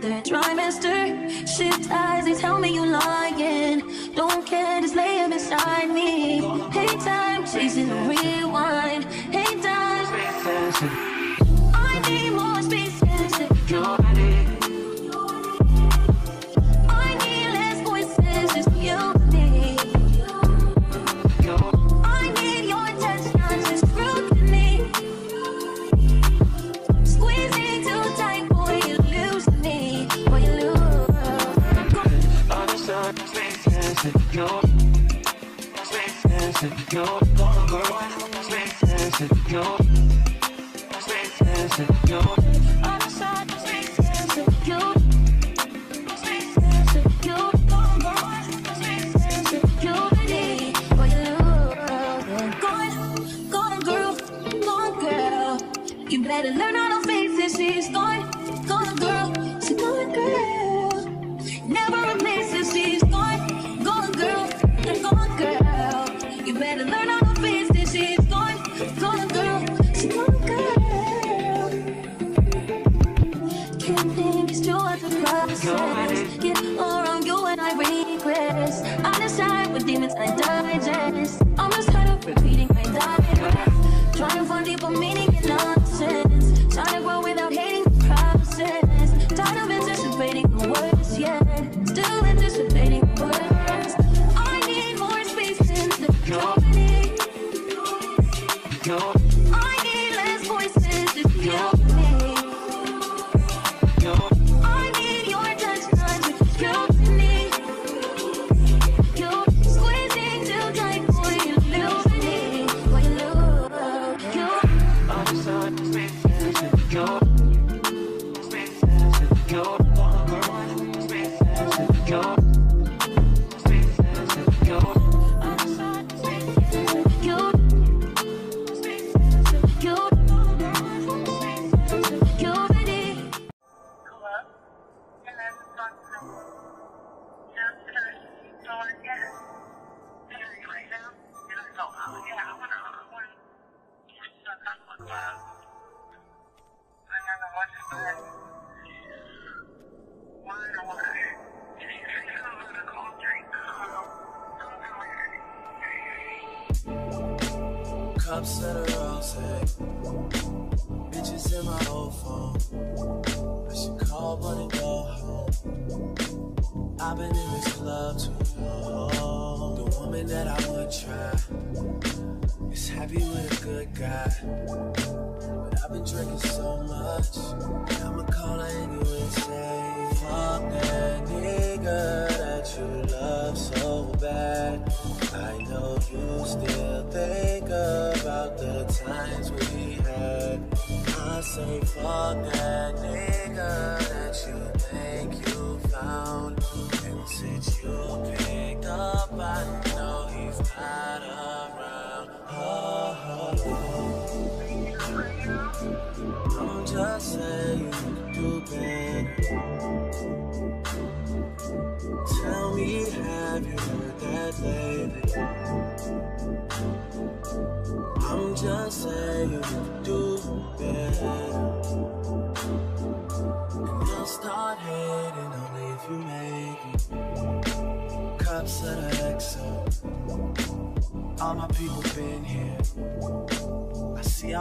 third trimester. Shift eyes, they tell me you lying. Don't care, just lay them beside me. Hey time, chasing the rewind. Hey time. Better learn Cups of the rose, bitches in my old phone. I should call one and go home. I've been in this club too long. The woman that I would try is happy with a good guy. But I've been drinking so much, I'ma call her anyway and say, Fuck that nigga you love so bad. I know you still think about the times we had. I say, fuck that nigga that you think you found. And since you picked up, I know he's not around.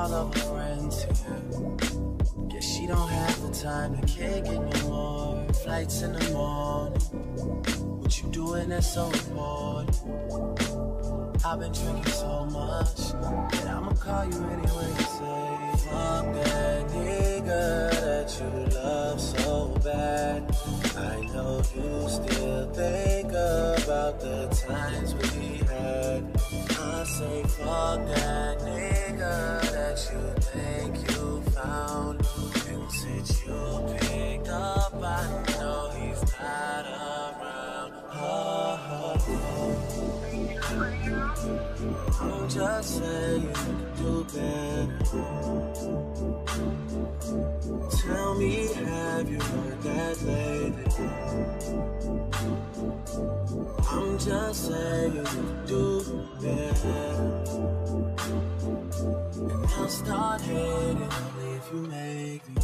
All of her friends here. Guess she don't have the time to kick it no more. Flights in the morning. What you doing that's so important? I've been drinking so much that I'ma call you anyway and say, Fuck that nigga that you love so bad. I know you still think about the times we had. I say, fuck that nigga that you think you found. And since you picked up, Don't just say you can do better. Tell me, have you heard that lately? I'm just saying you can do better. And I'll start hating only if you make me.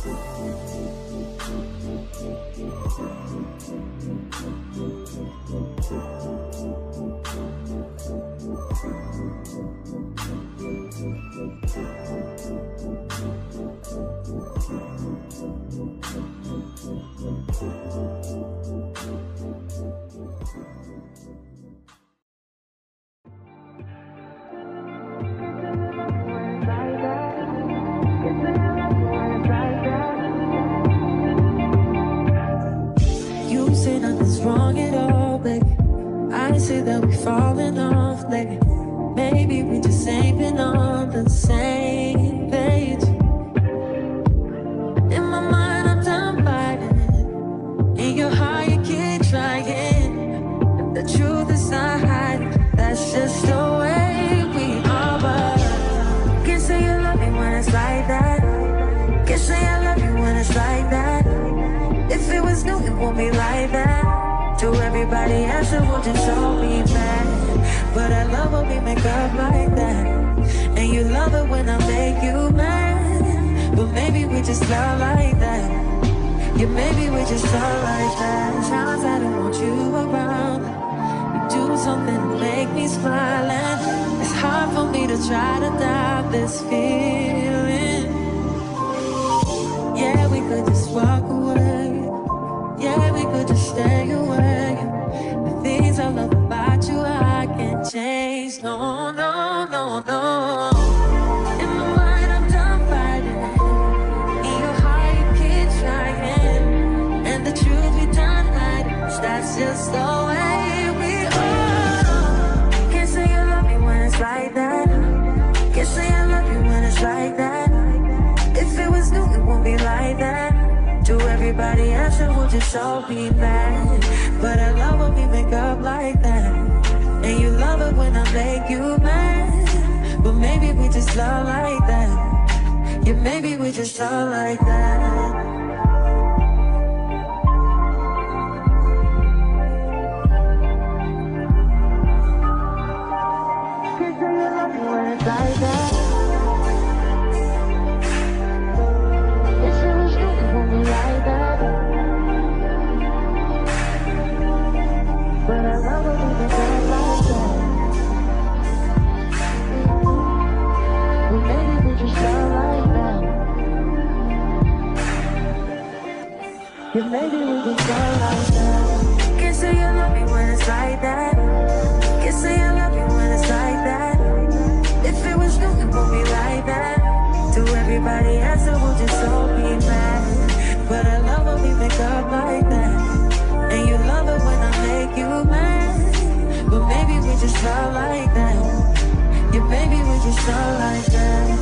want me like that. To everybody else it wouldn't show me back. But I love when we make up like that. And you love it when I make you mad. But maybe we just love like that. Yeah, maybe we just love like that. Times I don't want you around. You do something to make me smile. And it's hard for me to try to doubt this feeling. Yeah, we could just walk away could just stay away. The things I love about you, I can't change. No. to show me bad, But I love when we make up like that. And you love it when I make you mad. But maybe we just love like that. Yeah, maybe we just love like that. Like that. just. Yeah, maybe we can sound like them. Can say you love when it's like that. Can say you love when it's like that. If it was you, it would be like that. To everybody else, it would just all be bad. But I love when we make up like that. And you love it when I make you mad. But maybe we just felt like that. Yeah, maybe we just felt like that.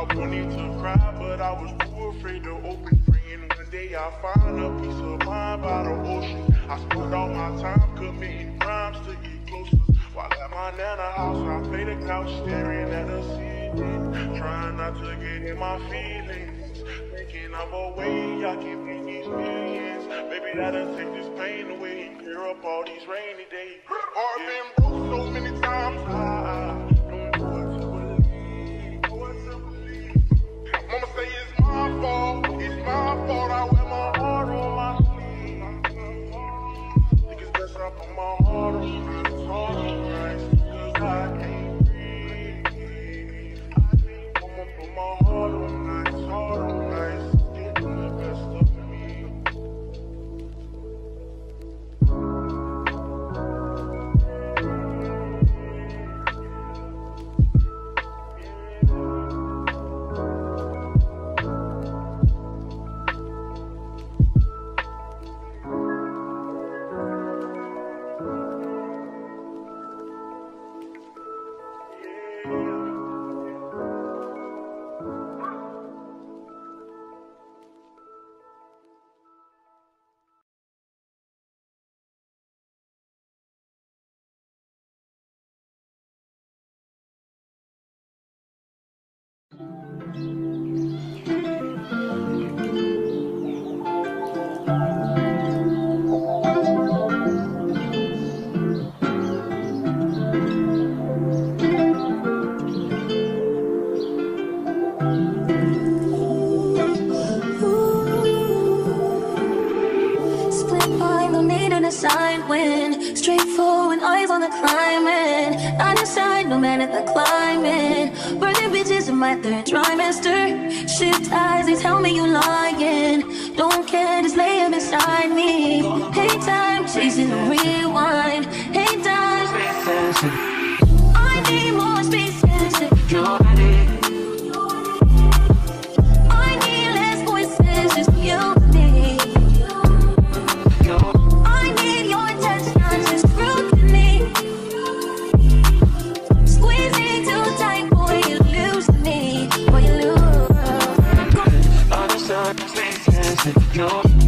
I wanted to cry, but I was too afraid to open. Praying one day I find a peace of mind by the ocean. I spent all my time committing crimes to get closer. While at my nana house, I played a couch staring at the ceiling. Trying not to get in my feelings. Thinking of a way I can bring these millions. Maybe that'll take this pain away and clear up all these rainy days. Or yeah. been broke so many times. I, gonna say it's my fault. It's my fault. I wear my heart on my sleeve. Think it's best I put my heart on my sleeve. Cause I can't. man at the climate, Burning bitches in my third trimester. Shift eyes, they tell me you lying. Don't care, just lay him beside me. Pay time, chasing rewind. You're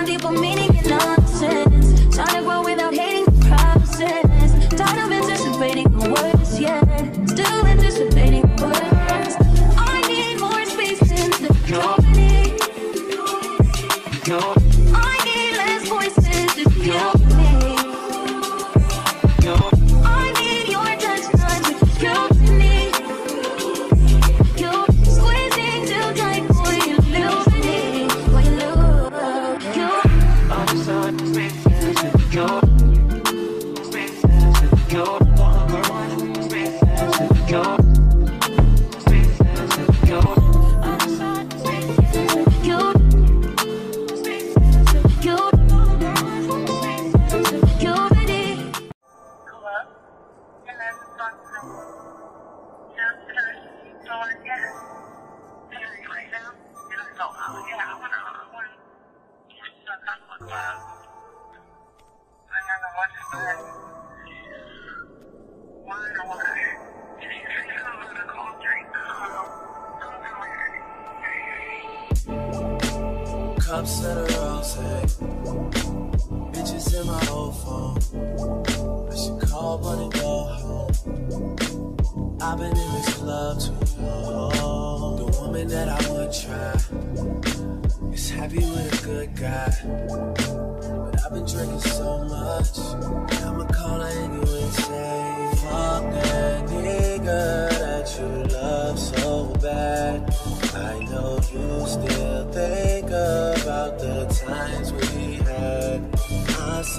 un tipo mini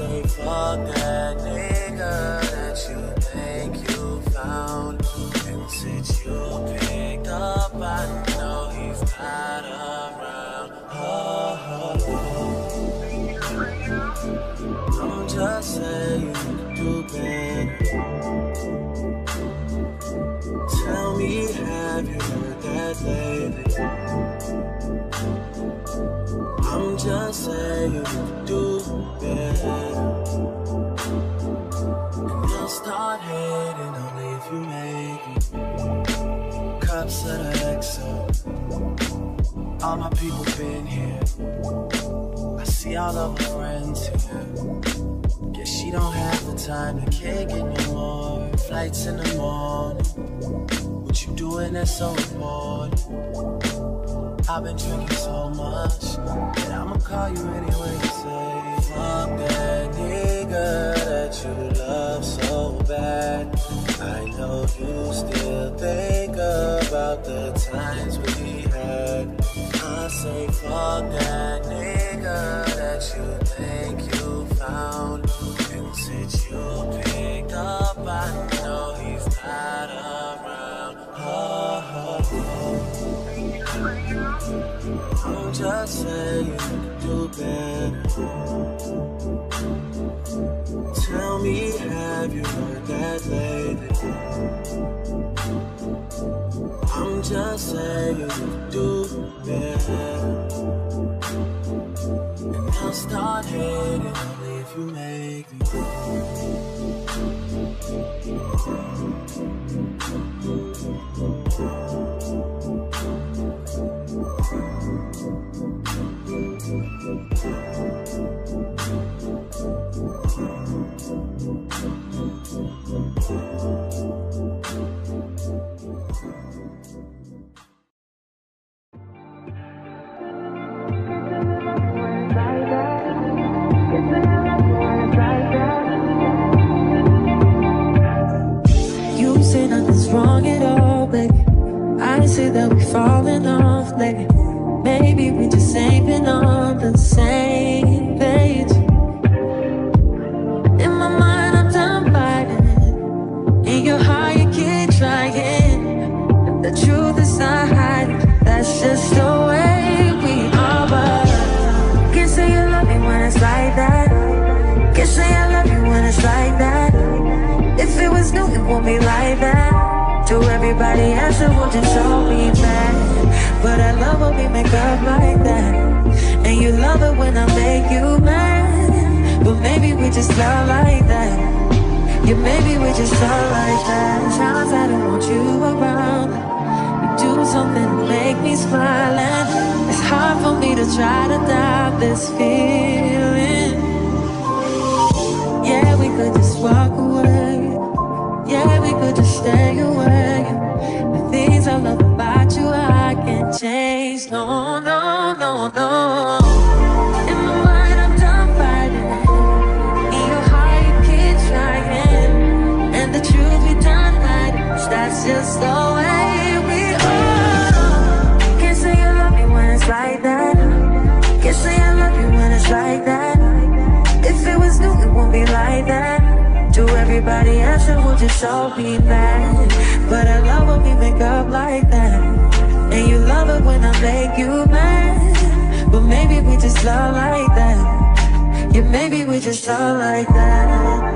say, fuck that nigga that you think you found. And since you picked up, I know he's not around. Oh, oh, oh. Don't just say you do better. Tell me, have you Of. All my people been here. I see all of my friends here. Guess she don't have the time to kick anymore. Flights in the morning. What you doing that's so important? I've been drinking so much that I'ma call you anyway and say, Fuck that nigga that you love so bad. I know you still think about the times we had. I say, fuck that nigga that you think you found. And since you picked up, I'm just saying you can do better. Tell me, have you heard that lately? I'm just saying you can do better. And I'll start hating only if you make me. Change. No, no, no, no. In my mind, I'm done fighting. In your heart, you keep trying. And the truth we done hiding. That's just the way we are. Can't say you love me when it's like that. Can't say I love you when it's like that. If it was new, it won't be like that. To everybody else, it would just all be mad. But I love when we make up like that. Love it when I make you mad. But maybe we just love like that. Yeah, maybe we just love like that.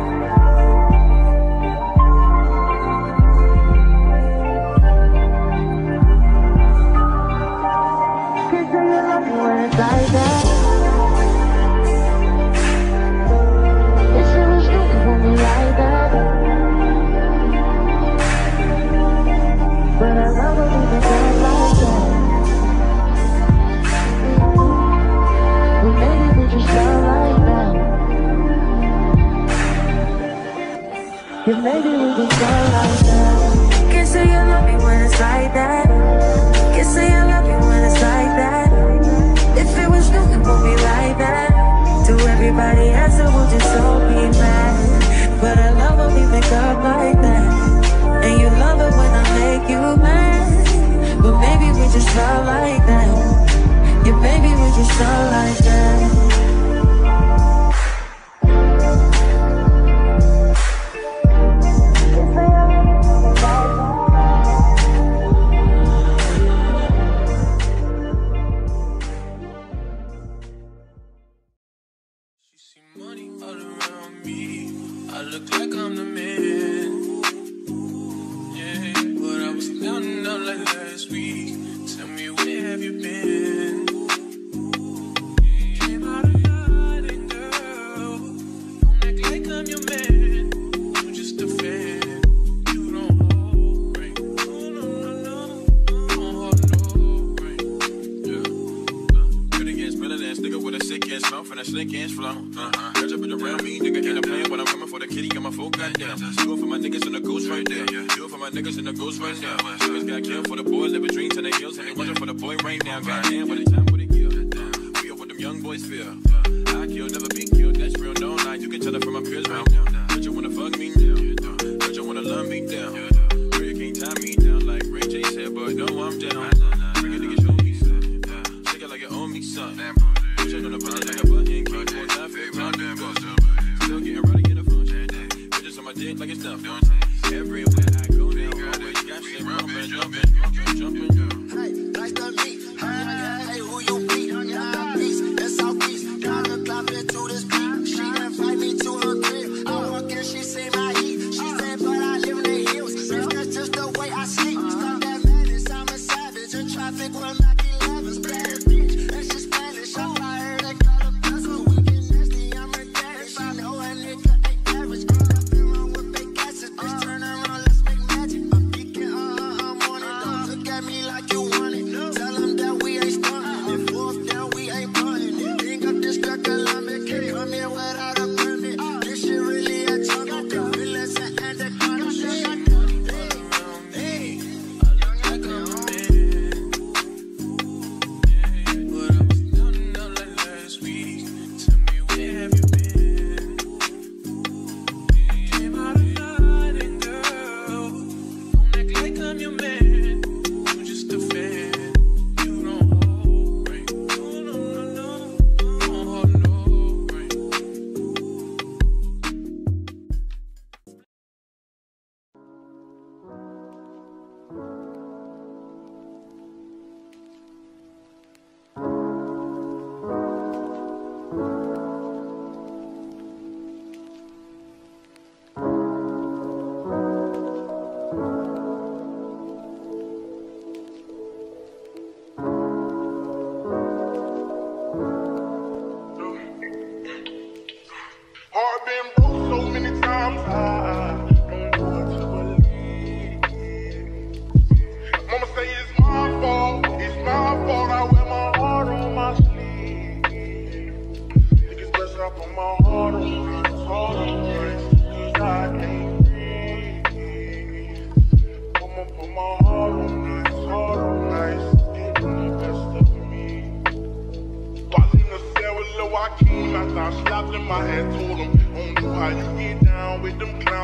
goose right now. Shooters got killed for the boys, living dreams and they heels, and they watching for the boy right now. Goddamn, what the time would it kill? We are what them young boys feel. I kill, never be killed, that's real. No, lie, you can tell it from my peers right now. Don't you wanna fuck me now? Don't you wanna love me down? Ray can't tie me down like Ray J said, but no, I'm down. Bring a nigga, show me something. Shake it like you owe me something. Check on the button like a button, keep on laughing. Still getting ready in the function. Bitches on my dick like it's nothing. Everywhere I go. Jumping, jumping, jumping, jumping, jumping.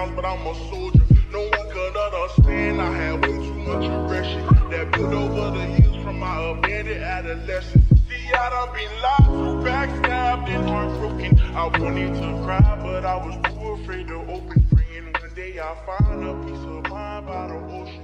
but I'm a soldier. No one could understand. I had way too much aggression that built over the years from my abandoned adolescence. See, I done been lied to, backstabbed, and heartbroken. I wanted to cry, but I was too afraid to open. Praying one day I find a peace of mind by the ocean.